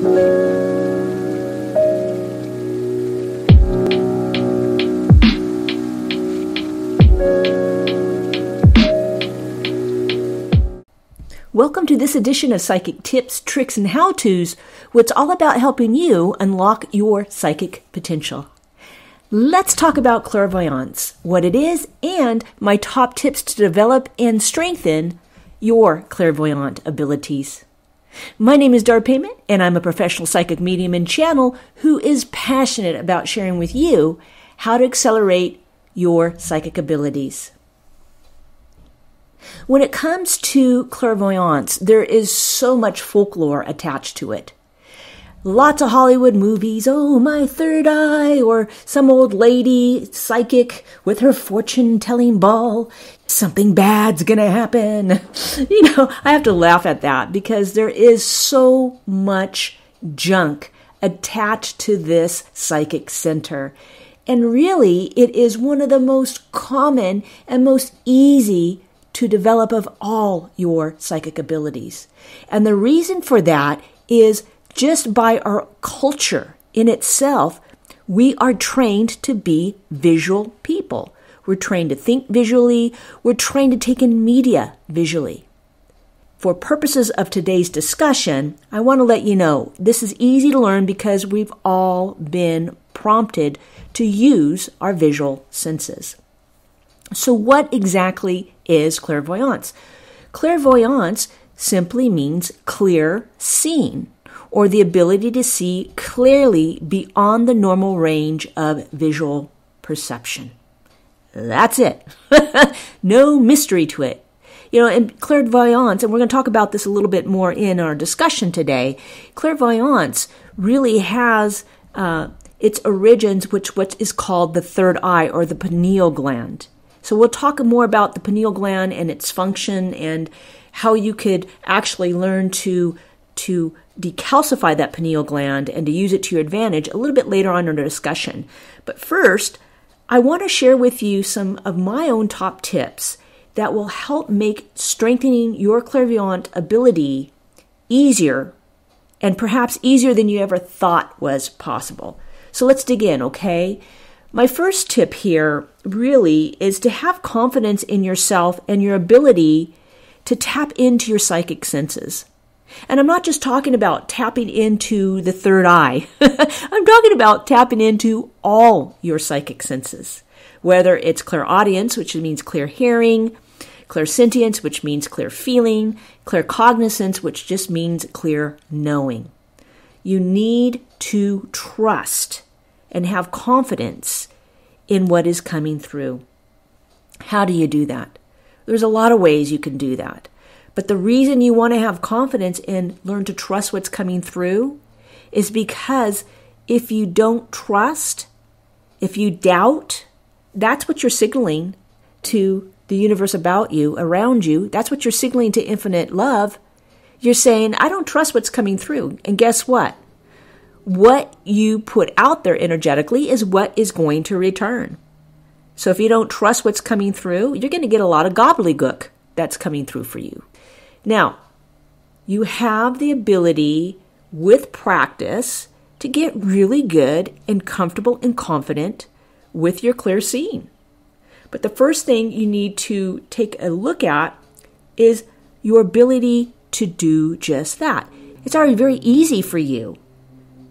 Welcome to this edition of Psychic Tips, Tricks, and How To's, what's all about helping you unlock your psychic potential. Let's talk about clairvoyance, what it is, and my top tips to develop and strengthen your clairvoyant abilities. My name is Dar Payment, and I'm a professional psychic medium and channel who is passionate about sharing with you how to accelerate your psychic abilities. When it comes to clairvoyance, there is so much folklore attached to it. Lots of Hollywood movies, oh, my third eye, or some old lady psychic with her fortune telling ball. Something bad's gonna happen. You know, I have to laugh at that because there is so much junk attached to this psychic center. And really, it is one of the most common and most easy to develop of all your psychic abilities. And the reason for that is just by our culture in itself, we are trained to be visual people. We're trained to think visually. We're trained to take in media visually. For purposes of today's discussion, I want to let you know this is easy to learn because we've all been prompted to use our visual senses. So, what exactly is clairvoyance? Clairvoyance simply means clear seeing or the ability to see clearly beyond the normal range of visual perception. That's it. no mystery to it. You know, and clairvoyance, and we're going to talk about this a little bit more in our discussion today. Clairvoyance really has uh, its origins, which what is called the third eye or the pineal gland. So we'll talk more about the pineal gland and its function and how you could actually learn to to decalcify that pineal gland and to use it to your advantage a little bit later on in our discussion. But first, I want to share with you some of my own top tips that will help make strengthening your clairvoyant ability easier and perhaps easier than you ever thought was possible. So let's dig in, okay? My first tip here really is to have confidence in yourself and your ability to tap into your psychic senses. And I'm not just talking about tapping into the third eye. I'm talking about tapping into all your psychic senses, whether it's clairaudience, which means clear hearing, clairsentience, which means clear feeling, claircognizance, which just means clear knowing. You need to trust and have confidence in what is coming through. How do you do that? There's a lot of ways you can do that. But the reason you want to have confidence and learn to trust what's coming through is because if you don't trust, if you doubt, that's what you're signaling to the universe about you, around you. That's what you're signaling to infinite love. You're saying, I don't trust what's coming through. And guess what? what you put out there energetically is what is going to return. So if you don't trust what's coming through, you're going to get a lot of gobbledygook that's coming through for you. Now, you have the ability with practice to get really good and comfortable and confident with your clear seeing. But the first thing you need to take a look at is your ability to do just that. It's already very easy for you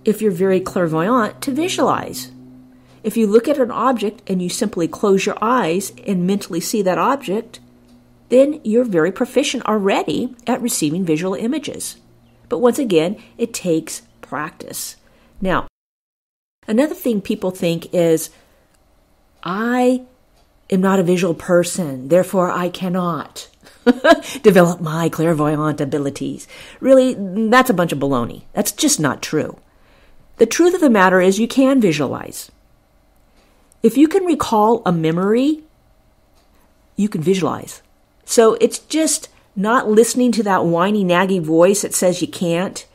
if you're very clairvoyant, to visualize. If you look at an object and you simply close your eyes and mentally see that object, then you're very proficient already at receiving visual images. But once again, it takes practice. Now, another thing people think is, I am not a visual person, therefore I cannot develop my clairvoyant abilities. Really, that's a bunch of baloney. That's just not true. The truth of the matter is, you can visualize. If you can recall a memory, you can visualize. So it's just not listening to that whiny, naggy voice that says you can't,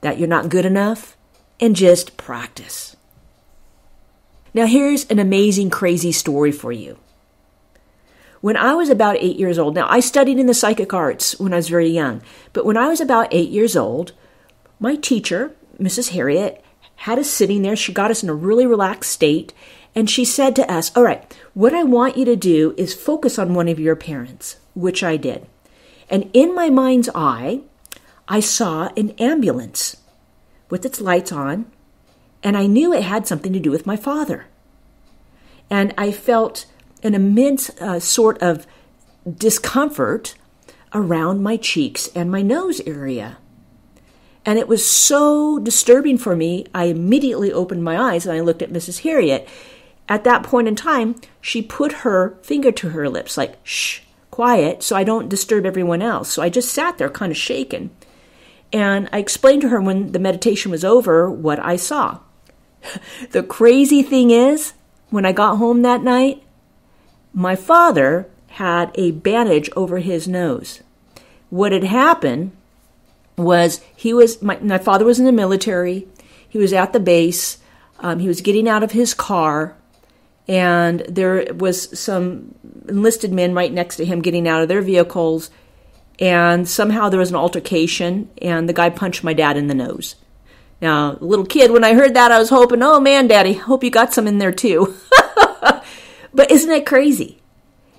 that you're not good enough, and just practice. Now, here's an amazing, crazy story for you. When I was about eight years old, now I studied in the psychic arts when I was very young, but when I was about eight years old, my teacher, Mrs. Harriet had us sitting there. She got us in a really relaxed state. And she said to us, All right, what I want you to do is focus on one of your parents, which I did. And in my mind's eye, I saw an ambulance with its lights on, and I knew it had something to do with my father. And I felt an immense uh, sort of discomfort around my cheeks and my nose area. And it was so disturbing for me, I immediately opened my eyes and I looked at Mrs. Harriet. At that point in time, she put her finger to her lips, like, shh, quiet, so I don't disturb everyone else. So I just sat there kind of shaken. And I explained to her when the meditation was over what I saw. the crazy thing is, when I got home that night, my father had a bandage over his nose. What had happened was he was my, my father was in the military. He was at the base. Um, he was getting out of his car, and there was some enlisted men right next to him getting out of their vehicles. And somehow there was an altercation, and the guy punched my dad in the nose. Now, little kid, when I heard that, I was hoping, oh man, daddy, hope you got some in there too. but isn't it crazy?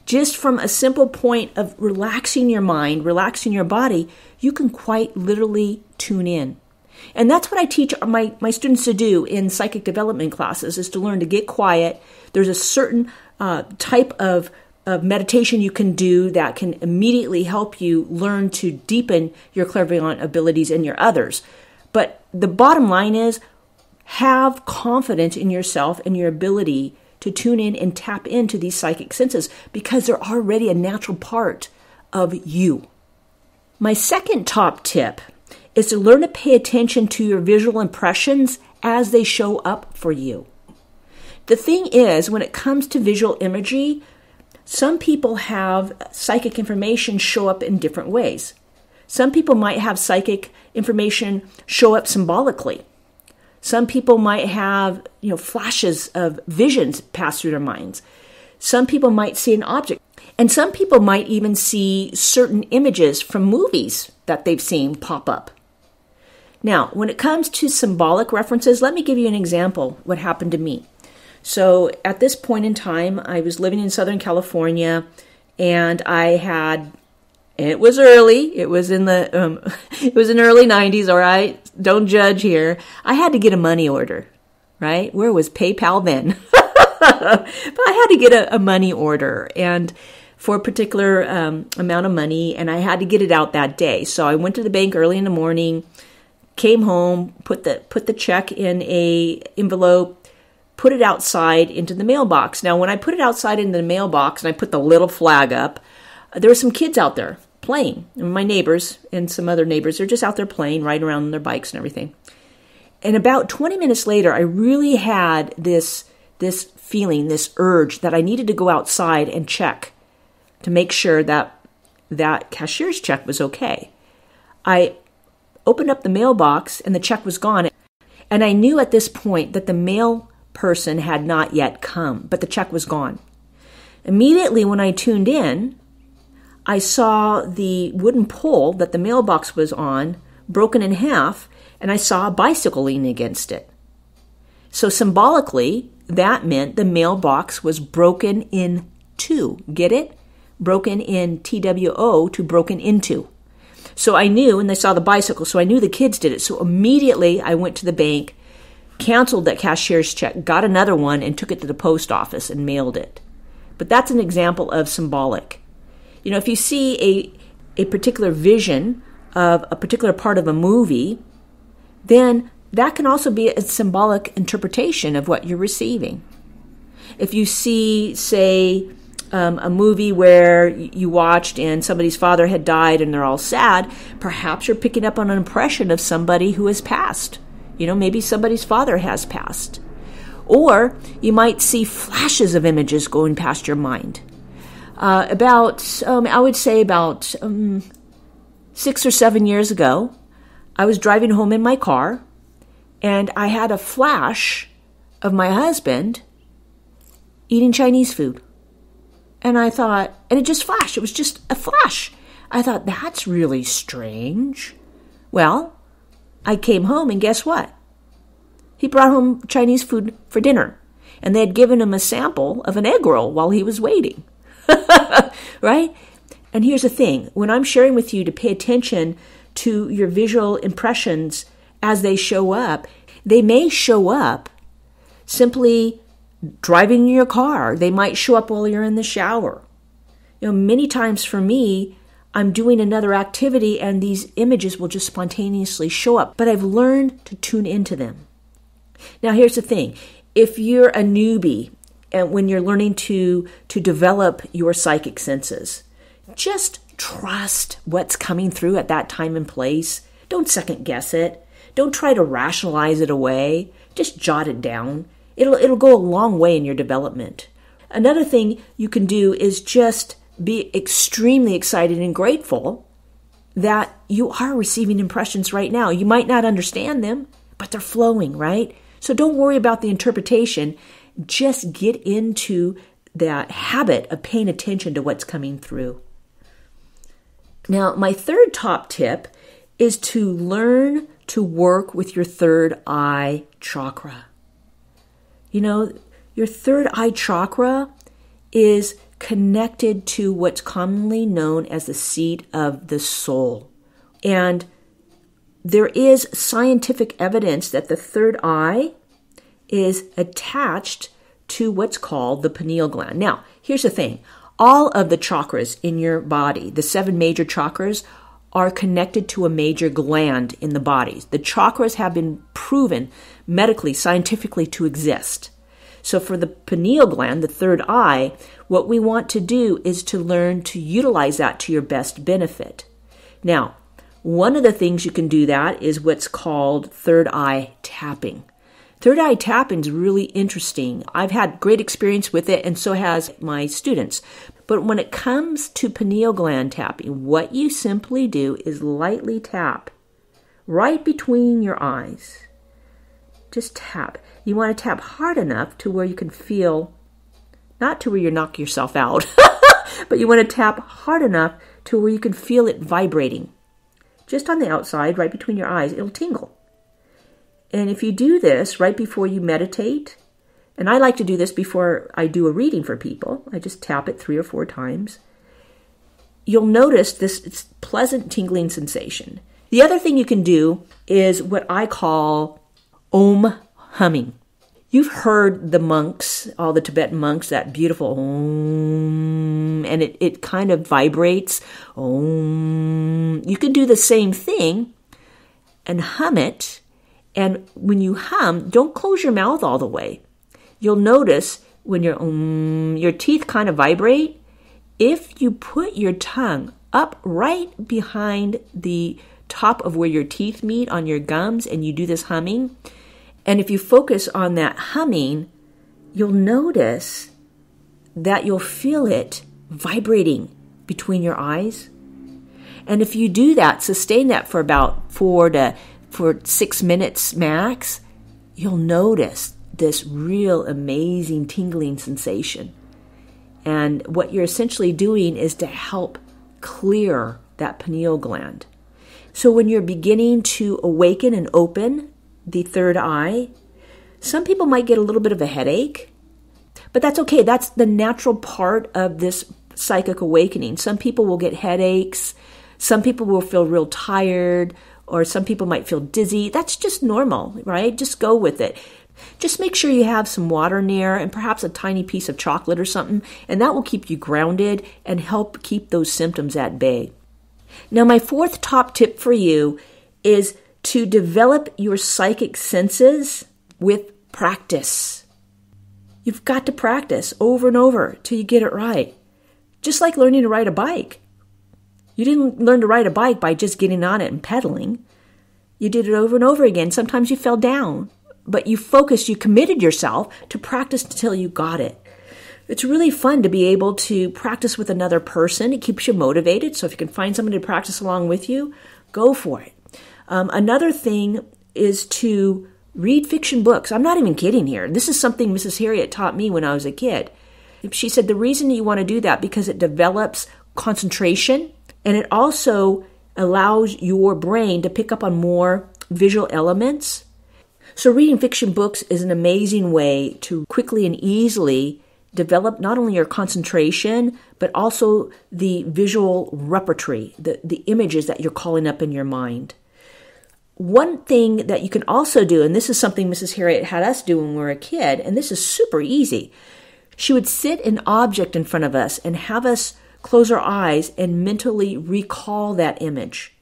just from a simple point of relaxing your mind, relaxing your body, you can quite literally tune in. And that's what I teach my, my students to do in psychic development classes is to learn to get quiet. There's a certain uh, type of, of meditation you can do that can immediately help you learn to deepen your clairvoyant abilities and your others. But the bottom line is have confidence in yourself and your ability to tune in and tap into these psychic senses because they're already a natural part of you. My second top tip is to learn to pay attention to your visual impressions as they show up for you. The thing is, when it comes to visual imagery, some people have psychic information show up in different ways. Some people might have psychic information show up symbolically. Some people might have, you know, flashes of visions pass through their minds. Some people might see an object. And some people might even see certain images from movies that they've seen pop up. Now, when it comes to symbolic references, let me give you an example what happened to me. So, at this point in time, I was living in Southern California and I had it was early. It was in the um, it was in early 90s, all right? Don't judge here. I had to get a money order, right? Where was PayPal then? but I had to get a, a, money order and for a particular um, amount of money and I had to get it out that day. So I went to the bank early in the morning, came home, put the put the check in a envelope, put it outside into the mailbox. Now when I put it outside into the mailbox and I put the little flag up, there were some kids out there playing. And My neighbors and some other neighbors are just out there playing, riding around on their bikes and everything. And about 20 minutes later, I really had this this feeling, this urge that I needed to go outside and check to make sure that that cashier's check was okay. I opened up the mailbox and the check was gone. And I knew at this point that the mail person had not yet come, but the check was gone. Immediately when I tuned in, I saw the wooden pole that the mailbox was on broken in half, and I saw a bicycle leaning against it. So symbolically, that meant the mailbox was broken in two. Get it? Broken in TWO to broken into. So I knew, and they saw the bicycle, so I knew the kids did it. So immediately I went to the bank, canceled that cashier's check, got another one, and took it to the post office and mailed it. But that's an example of symbolic. You know, if you see a, a particular vision of a particular part of a movie, then that can also be a symbolic interpretation of what you're receiving. If you see, say, um, a movie where you watched and somebody's father had died and they're all sad, perhaps you're picking up on an impression of somebody who has passed. You know, maybe somebody's father has passed. Or you might see flashes of images going past your mind. Uh, about, um, I would say, about um, six or seven years ago, I was driving home in my car and I had a flash of my husband eating Chinese food. And I thought, and it just flashed. It was just a flash. I thought, that's really strange. Well, I came home and guess what? He brought home Chinese food for dinner. And they had given him a sample of an egg roll while he was waiting. right? And here's the thing when I'm sharing with you to pay attention to your visual impressions as they show up, they may show up simply driving in your car. They might show up while you're in the shower. You know, many times for me, I'm doing another activity and these images will just spontaneously show up, but I've learned to tune into them. Now, here's the thing if you're a newbie and when you're learning to, to develop your psychic senses, just trust what's coming through at that time and place. Don't second guess it. Don't try to rationalize it away. Just jot it down. It'll, it'll go a long way in your development. Another thing you can do is just be extremely excited and grateful that you are receiving impressions right now. You might not understand them, but they're flowing, right? So don't worry about the interpretation. Just get into that habit of paying attention to what's coming through. Now, my third top tip is to learn to work with your third eye chakra. You know, your third eye chakra is connected to what's commonly known as the seat of the soul. And there is scientific evidence that the third eye is attached to what's called the pineal gland. Now, here's the thing all of the chakras in your body, the seven major chakras, are connected to a major gland in the body. The chakras have been proven medically, scientifically to exist. So, for the pineal gland, the third eye, what we want to do is to learn to utilize that to your best benefit. Now, one of the things you can do that is what's called third eye tapping. Third eye tapping is really interesting. I've had great experience with it, and so has my students. But when it comes to pineal gland tapping, what you simply do is lightly tap right between your eyes. Just tap. You want to tap hard enough to where you can feel, not to where you knock yourself out, but you want to tap hard enough to where you can feel it vibrating. Just on the outside, right between your eyes, it'll tingle. And if you do this right before you meditate, and I like to do this before I do a reading for people, I just tap it three or four times, you'll notice this pleasant tingling sensation. The other thing you can do is what I call om humming. You've heard the monks, all the Tibetan monks, that beautiful om, and it, it kind of vibrates. Om. You can do the same thing and hum it and when you hum, don't close your mouth all the way. You'll notice when your um, your teeth kind of vibrate. If you put your tongue up right behind the top of where your teeth meet on your gums and you do this humming, and if you focus on that humming, you'll notice that you'll feel it vibrating between your eyes. And if you do that, sustain that for about four to for six minutes max, you'll notice this real amazing tingling sensation. And what you're essentially doing is to help clear that pineal gland. So when you're beginning to awaken and open the third eye, some people might get a little bit of a headache, but that's okay. That's the natural part of this psychic awakening. Some people will get headaches. Some people will feel real tired or some people might feel dizzy. That's just normal, right? Just go with it. Just make sure you have some water near and perhaps a tiny piece of chocolate or something, and that will keep you grounded and help keep those symptoms at bay. Now, my fourth top tip for you is to develop your psychic senses with practice. You've got to practice over and over till you get it right. Just like learning to ride a bike. You didn't learn to ride a bike by just getting on it and pedaling. You did it over and over again. Sometimes you fell down, but you focused, you committed yourself to practice until you got it. It's really fun to be able to practice with another person. It keeps you motivated. So if you can find somebody to practice along with you, go for it. Um, another thing is to read fiction books. I'm not even kidding here. This is something Mrs. Harriet taught me when I was a kid. She said the reason you want to do that because it develops concentration and it also allows your brain to pick up on more visual elements. So, reading fiction books is an amazing way to quickly and easily develop not only your concentration, but also the visual repertory, the, the images that you're calling up in your mind. One thing that you can also do, and this is something Mrs. Harriet had us do when we were a kid, and this is super easy. She would sit an object in front of us and have us close our eyes and mentally recall that image.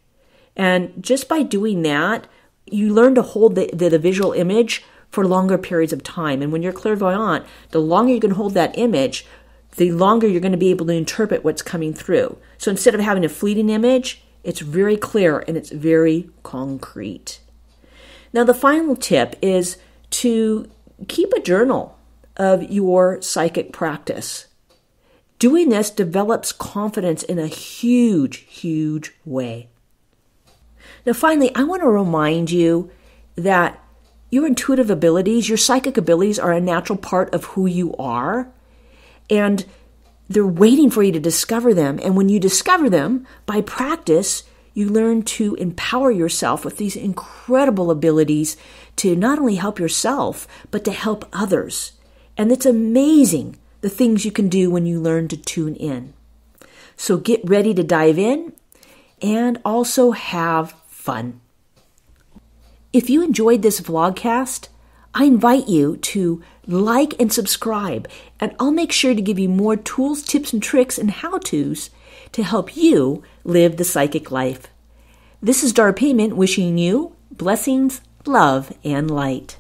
And just by doing that, you learn to hold the, the, the visual image for longer periods of time. And when you're clairvoyant, the longer you can hold that image, the longer you're going to be able to interpret what's coming through. So instead of having a fleeting image, it's very clear and it's very concrete. Now, the final tip is to keep a journal of your psychic practice. Doing this develops confidence in a huge, huge way. Now, finally, I want to remind you that your intuitive abilities, your psychic abilities are a natural part of who you are. And they're waiting for you to discover them. And when you discover them by practice, you learn to empower yourself with these incredible abilities to not only help yourself, but to help others. And it's amazing the things you can do when you learn to tune in. So get ready to dive in and also have fun. If you enjoyed this vlogcast, I invite you to like and subscribe, and I'll make sure to give you more tools, tips, and tricks and how to's to help you live the psychic life. This is Dar Payment wishing you blessings, love, and light.